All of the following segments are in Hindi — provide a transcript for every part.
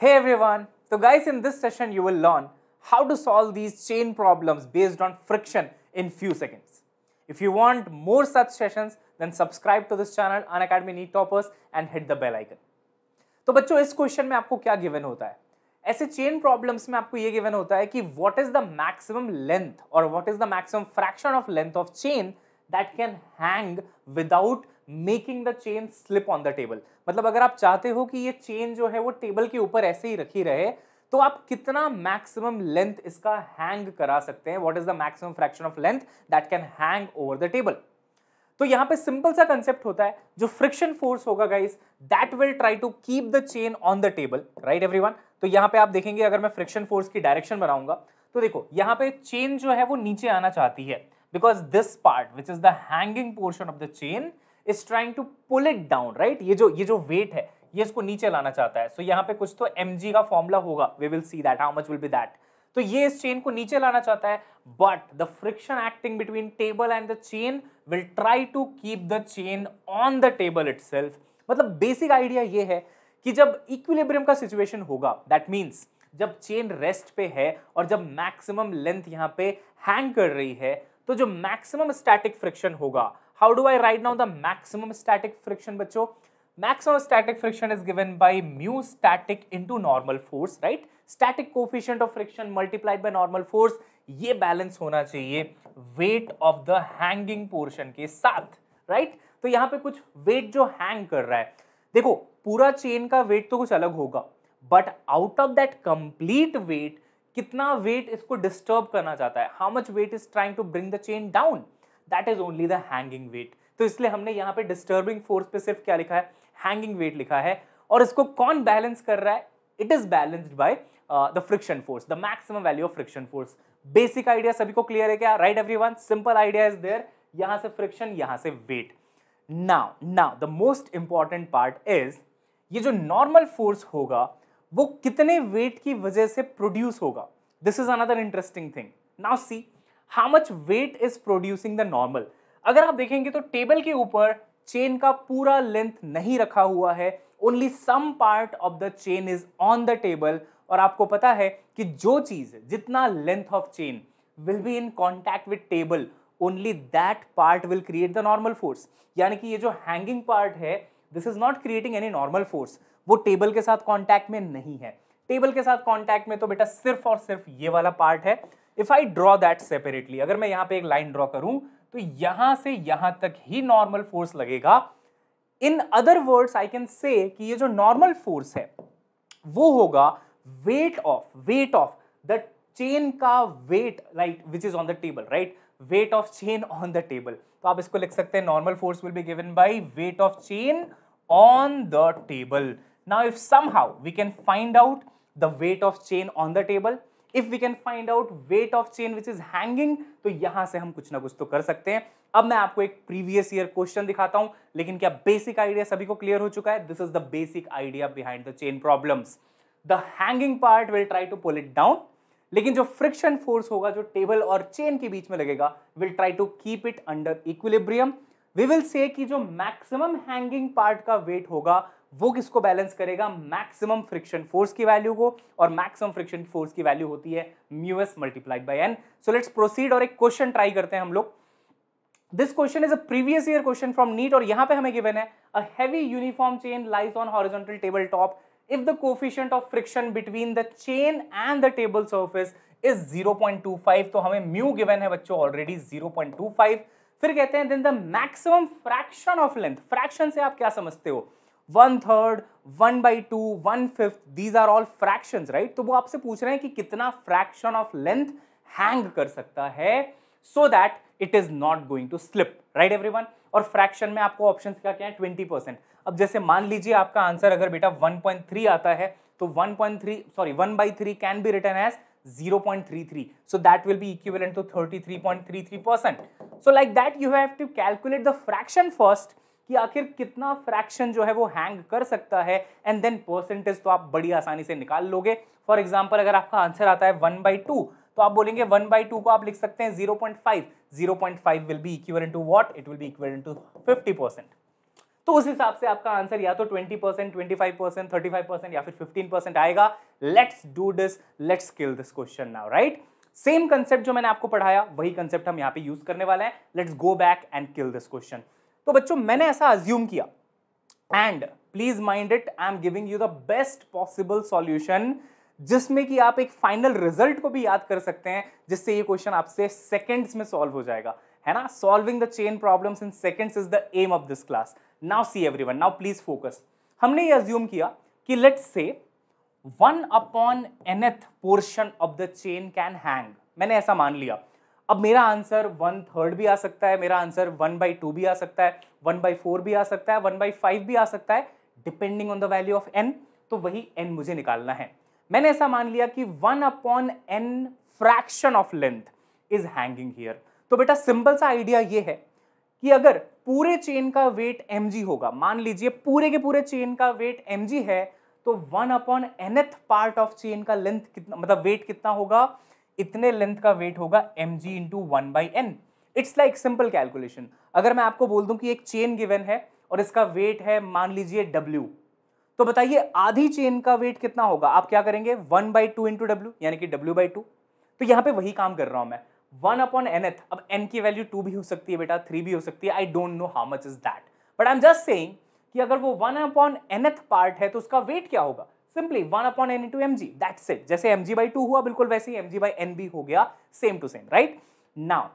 Hey everyone! So guys, in this session you will learn how to solve these chain problems based on friction in few seconds. If you want more such sessions, then subscribe to this channel, Unacademy Neat Toppers and hit the bell icon. तो बच्चों इस क्वेश्चन में आपको क्या गिवन होता है ऐसे चेन प्रॉब्लम्स में आपको ये गिवन होता है कि what is the maximum length और what is the maximum fraction of length of chain that can hang without making the chain slip on the table मतलब अगर आप चाहते हो कि ये चेन जो है वो टेबल के ऊपर ऐसे ही रखी रहे तो आप कितना मैक्सिमम लेंथ इसका हैंग करा सकते हैं? What is the maximum fraction of length that can hang over the table तो यहाँ पे सिंपल सा कंसेप्ट होता है, जो फ्रिक्शन फोर्स होगा guys that will try to keep the chain on the table right everyone तो यहाँ पे आप देखेंगे, अगर मैं फ्रिक्शन फोर्स की डायरेक्शन बनाऊँगा तो देखो, यहाँ पे चेन जो है वो नीचे आना चाहती है। Because this part which is the hanging portion of the chain is trying to pull it down right ये जो ये जो वेट है ये इसको नीचे लाना चाहता है। सो so, यहाँ पे कुछ तो एम का फॉर्मूला होगा। We will see that how much will be that तो ये इस चेन को नीचे लाना चाहता है but the friction acting between table and the chain will try to keep the chain on the table it मतलब बेसिक आइडिया ये है कि जब इक्विलिब्रियम का सिचुएशन होगा दैट मीन्स जब चेन रेस्ट पे है और जब मैक्सिमम लेंथ यहाँ पे हैंग कर रही है तो जो मैक्सिमम स्टैटिक फ्रिक्शन होगा how do I write now the maximum static friction बच्चों? Maximum static friction is given by mu static into normal force, right? Static coefficient of friction multiplied by normal force, ये बैलेंस होना चाहिए weight of the hanging portion के साथ राइट right? तो यहाँ पे कुछ वेट जो हैंग कर रहा है। देखो, पूरा चेन का वेट तो कुछ अलग होगा but out of that complete weight कितना वेट इसको डिस्टर्ब करना चाहता है? How much weight is trying to bring the chain down that is only the hanging weight तो इसलिए हमने यहाँ पे डिस्टर्बिंग फोर्स पे सिर्फ़ क्या लिखा है? हैंगिंग वेट लिखा है। और इसको कौन बैलेंस कर रहा है? It is balanced by the friction force the maximum value of friction force basic idea सभी को क्लियर है क्या? Right everyone simple idea is there यहाँ से फ्रिक्शन यहाँ से weight now now the most important part is ये जो नॉर्मल फोर्स होगा वो कितने वेट की वजह से प्रोड्यूस होगा? This is another interesting thing now see how much weight is producing the normal अगर आप देखेंगे तो टेबल के ऊपर चेन का पूरा लेंथ नहीं रखा हुआ है only some part of the chain is on the table और आपको पता है कि जो चीज़, जितना length of chain will be in contact with table only that part will create the normal force यानी कि ये जो हैंगिंग पार्ट है this is not creating any normal force वो टेबल के साथ कॉन्टैक्ट में नहीं है। टेबल के साथ कॉन्टैक्ट में तो बेटा सिर्फ़ और सिर्फ़ ये वाला पार्ट है। If I draw that separately अगर मैं यहाँ पे एक लाइन ड्रॉ करूँ तो यहाँ से यहाँ तक ही नॉर्मल फोर्स लगेगा। In other words I can say कि ये जो नॉर्मल फोर्स है, वो होगा weight of weight of the chain का weight right which is on the table right weight of chain on the table तो आप इसको लिख सकते हैं normal force will be given by weight of chain on the table now if somehow we can find out the weight of chain on the table if we can find out weight of chain which is hanging तो यहाँ से हम कुछ ना कुछ तो कर सकते हैं। अब मैं आपको एक प्रीवियस ईयर क्वेश्चन दिखाता हूँ, लेकिन क्या बेसिक आइडिया सभी को क्लियर हो चुका है? This is the basic idea behind the chain problems the hanging part will try to pull it down लेकिन जो फ्रिक्शन फोर्स होगा, जो टेबल और चेन के बीच में लगेगा will try to keep it under equilibrium we will say कि जो मैक्सिमम हैंगिंग पार्ट का वेट होगा वो किसको बैलेंस करेगा? मैक्सिमम फ्रिक्शन फोर्स की वैल्यू को और मैक्सिमम फ्रिक्शन फोर्स की वैल्यू होती है mu S multiplied by N so let's proceed और एक क्वेश्चन ट्राई करते हैं हम लोग। This question is a previous year question from NEET और यहाँ पे हमें गिवन है a heavy uniform chain lies on horizontal table top if the coefficient of friction between the chain and the table surface is 0.25 तो हमें म्यू given है बच्चों ऑलरेडी 0.25 फिर कहते हैं then the maximum fraction of length fraction से आप क्या समझते हो? One third one by two one fifth these are all fraction right तो वो आपसे पूछ रहे हैं कि कितना फ्रैक्शन ऑफ़ लेंथ हैंग कर सकता है so that it is not going to slip right everyone और फ्रैक्शन में आपको ऑप्शन क्या क्या है? ट्वेंटी परसेंट अब जैसे मान लीजिए आपका आंसर अगर बेटा 1.3 आता है तो 1.3 sorry one by three can be written as 0.33 so that will be equivalent to 33.33 percent. So like that, you have to calculate the fraction first कि आखिर कितना फ्रैक्शन जो है वो हैंग कर सकता है एंड देन परसेंटेज तो आप बड़ी आसानी से निकाल लोगे। फॉर एग्ज़ाम्पल अगर आपका आंसर आता है वन बाई टू तो आप बोलेंगे वन बाई टू को आप लिख सकते हैं zero point five zero point five will be equal to what it will be equal to fifty percent तो उस हिसाब से आपका आंसर या तो 20 percent twenty five percent thirty five percent या फिर फिफ्टीन परसेंट आएगा। Let's do this let's kill this question now right same concept जो मैंने आपको पढ़ाया, वही कंसेप्ट हम यहाँ पे यूज़ करने वाले हैं। Let's go back and kill this question तो बच्चों, मैंने ऐसा अज्यूम किया। And please mind it I am giving you the best possible solution जिसमें कि आप एक फाइनल रिज़ल्ट को भी याद कर सकते हैं, जिससे ये क्वेश्चन आपसे सेकंड्स में सॉल्व हो जाएगा। है ना? Solving the chain problems in seconds is the aim of this class now see everyone now please focus हमने ये अज्यूम किया कि let's say one upon nth portion of the chain can hang मैंने ऐसा मान लिया। अब मेरा आंसर वन थर्ड भी आ सकता है, मेरा आंसर वन बाई टू भी आ सकता है वन बाई फोर भी आ सकता है वन बाई फाइव भी आ सकता है depending on the value of N तो वही एन मुझे निकालना है। मैंने ऐसा मान लिया कि one upon N fraction of length is hanging here तो बेटा सिंपल सा आइडिया ये है कि अगर पूरे चेन का वेट एम होगा, मान लीजिए पूरे के पूरे चेन का वेट एम है तो one upon nth part of chain का लेंथ कितना मतलब वेट कितना होगा? इतने लेंथ का वेट होगा M G into one by N it's like simple calculation अगर मैं आपको बोल दूँ कि एक चेन गिवन है और इसका वेट है, मान लीजिए डब्ल्यू तो बताइए, आधी चेन का वेट कितना होगा? आप क्या करेंगे? One by two into W यानी कि डब्ल्यू बाई टू तो यहाँ पे वही काम कर रहा हूँ मैं. वन अपॉन एन एथ अब एन की वैल्यू टू भी हो सकती है बेटा थ्री भी हो सकती है. I don't know how much is that but I am just saying कि अगर वो one upon nth part है तो उसका वेट क्या होगा? Simply one upon N into M G that's it जैसे एम जी बाई टू हुआ, बिल्कुल वैसे ही एम जी बाई एन भी हो गया same to same right now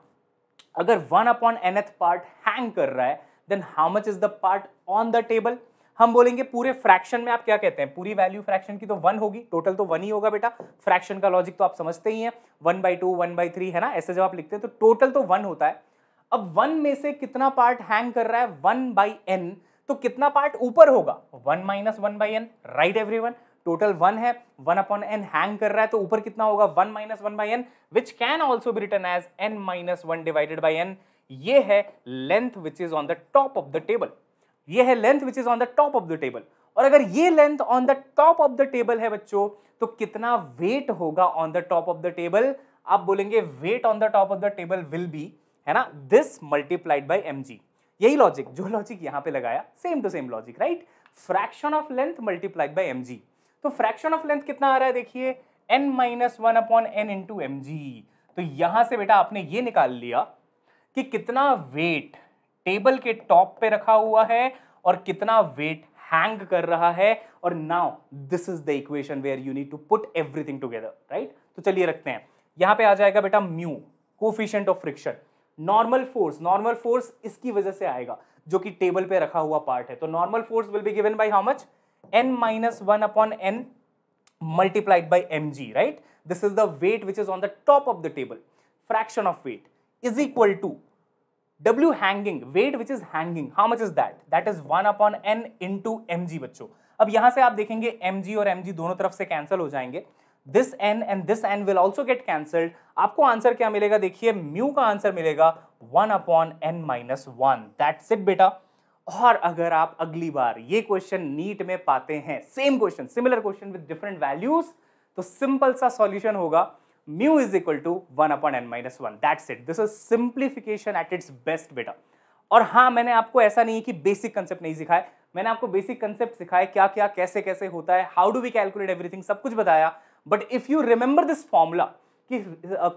अगर one upon nth part hang कर रहा है then how much is the part on the table हम बोलेंगे पूरे फ्रैक्शन में आप क्या कहते हैं? पूरी वैल्यू फ्रैक्शन की तो वन होगी टोटल तो वन ही होगा बेटा। फ्रैक्शन का लॉजिक तो आप समझते ही हैं। One by two one by three है ना? ऐसे जब आप लिखते हैं तो टोटल तो वन होता है। अब वन में से कितना पार्ट हैंग कर रहा है? वन बाई एन तो कितना पार्ट ऊपर होगा? One minus one by N right everyone total one है वन अपॉन एन हैंग कर रहा है तो ऊपर कितना होगा? One minus one by N which can also be written as N minus one divided by N ये है length which is on the top of the table ये है length which is on the top of the table और अगर ये length on the top of the table है बच्चों तो कितना वेट होगा on the top of the table आप बोलेंगे weight on the top of the table will be है ना? दिस मल्टीप्लाइड बाई एम यही लॉजिक जो लॉजिक यहाँ पे लगाया same to same logic right fraction of length multiplied by M तो फ्रैक्शन ऑफ़ लेंथ कितना आ रहा है देखिए? N minus one upon N into M तो यहाँ से बेटा आपने ये निकाल लिया कि कितना वेट टेबल के टॉप पे रखा हुआ है और कितना वेट हैंग कर रहा है। और now this is the equation where you need to put everything together right तो चलिए रखते हैं। यहाँ पे आ जाएगा बेटा mu coefficient of friction normal force normal force इसकी वजह से आएगा, जो कि टेबल पे रखा हुआ पार्ट है। तो normal force will be given by how much N minus one upon N multiplied by M G right this is the weight which is on the top of the table fraction of weight is equal to W hanging weight which is hanging how much is that that is one upon N into M G बच्चों। अब यहाँ से आप देखेंगे एम जी और एम जी दोनों तरफ़ से कैंसिल हो जाएँगे। This N and this N will also get cancelled आपको आंसर क्या मिलेगा? देखिए म्यू का आंसर मिलेगा one upon N minus one that's it बेटा। और अगर आप अगली बार ये क्वेश्चन नीट में पाते हैं same question similar question with different values तो सिंपल सा सॉल्यूशन होगा। Mu is equal to one upon N minus one that's it this is simplification at its best बेटा। और हाँ मैंने आपको ऐसा नहीं है कि बेसिक कंसेप्ट नहीं सिखाया। मैंने आपको बेसिक कंसेप्ट सिखाया क्या क्या कैसे कैसे होता है how do we calculate everything सब कुछ बताया। But if you remember this formula कि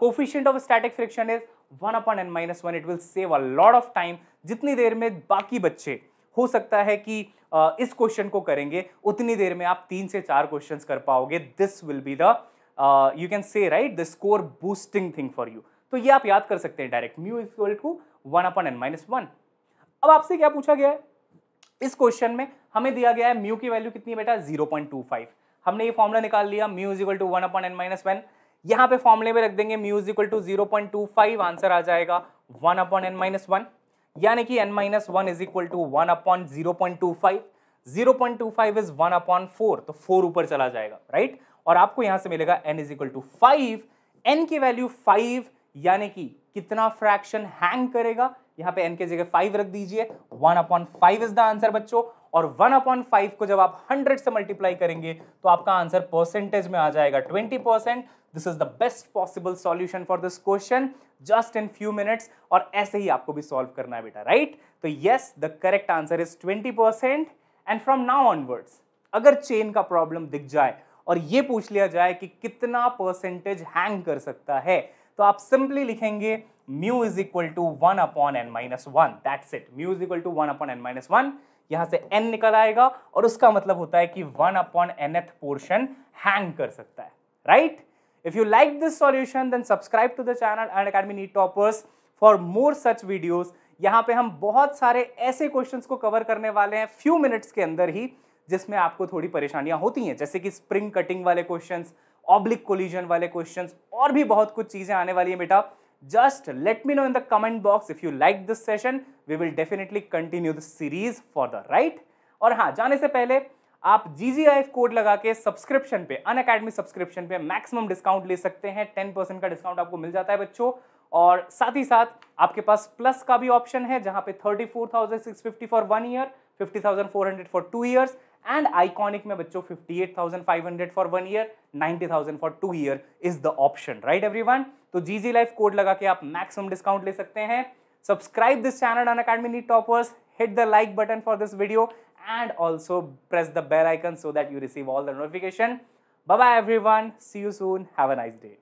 coefficient of static friction is one upon N minus one it will save a lot of time जितनी देर में बाकी बच्चे हो सकता है कि uh, इस क्वेश्चन को करेंगे उतनी देर में आप तीन से चार क्वेश्चंस कर पाओगे। This will be the you can say right the score boosting thing for you तो ये आप याद कर सकते हैं direct mu equal to one upon N minus one अब आपसे क्या पूछा गया है? इस क्वेश्चन में हमें दिया गया है म्यू की वैल्यू कितनी बेटा? 0.25 हमने ये फॉर्मुला निकाल लिया mu is equal to one upon N minus one यहाँ पे फॉर्मुले में रख देंगे mu is equal to zero point two five answer आ जाएगा one upon N minus one यानी कि N minus one is equal to one upon zero point two five zero point two five is one upon four तो फोर ऊपर चला जाएगा राइट और आपको यहाँ से मिलेगा N is equal to five N की वैल्यू फाइव यानी कि कितना फ्रैक्शन हैंग करेगा? यहाँ पे एन के जगह फाइव रख दीजिए. One upon five is the answer बच्चों. और वन अपॉन फाइव को जब आप हंड्रेड से मल्टीप्लाई करेंगे तो आपका आंसर परसेंटेज में आ जाएगा twenty percent this is the best possible solution for this question just in few minutes और ऐसे ही आपको भी सॉल्व करना है बेटा राइट right? तो yes the correct answer is 20 percent and from now onwards अगर चेन का प्रॉब्लम दिख जाए, और ये पूछ लिया जाए कि कितना परसेंटेज हैंग कर सकता है तो आप सिंपली लिखेंगे mu is equal to one upon n minus one that's it mu is equal to one upon n minus one यहाँ से एन निकल आएगा और उसका मतलब होता है कि one upon nth portion hang कर सकता है right if you like this solution then subscribe to the channel and academy NEET toppers for more such videos यहाँ पे हम बहुत सारे ऐसे क्वेश्चंस को कवर करने वाले हैं फ्यू मिनट्स के अंदर ही, जिसमें आपको थोड़ी परेशानियाँ होती हैं, जैसे कि स्प्रिंग कटिंग वाले क्वेश्चंस ऑब्लिक कोलिजन वाले क्वेश्चंस और भी बहुत कुछ चीज़ें आने वाली है बेटा। Just let me know in the comment box. If you like this session we will definitely continue the series for the right? और हाँ जाने से पहले आप जी जी आई एफ़ कोड लगा के सब्सक्रिप्शन पे अन अकेडमी सब्सक्रिप्शन पे मैक्सिमम डिस्काउंट ले सकते हैं। 10% का डिस्काउंट आपको मिल जाता है बच्चों। और साथ ही साथ आपके पास प्लस का भी ऑप्शन है जहाँ पे 34,650 for one year 50,400 for two years and iconic में बच्चों 58,500 for one year 90,000 for two year is the option right everyone तो जी जी लाइफ कोड लगा के आप मैक्सिमम डिस्काउंट ले सकते हैं subscribe this channel on academy NEET toppers hit the like button for this video and also press the bell icon so that you receive all the notification bye bye everyone see you soon have a nice day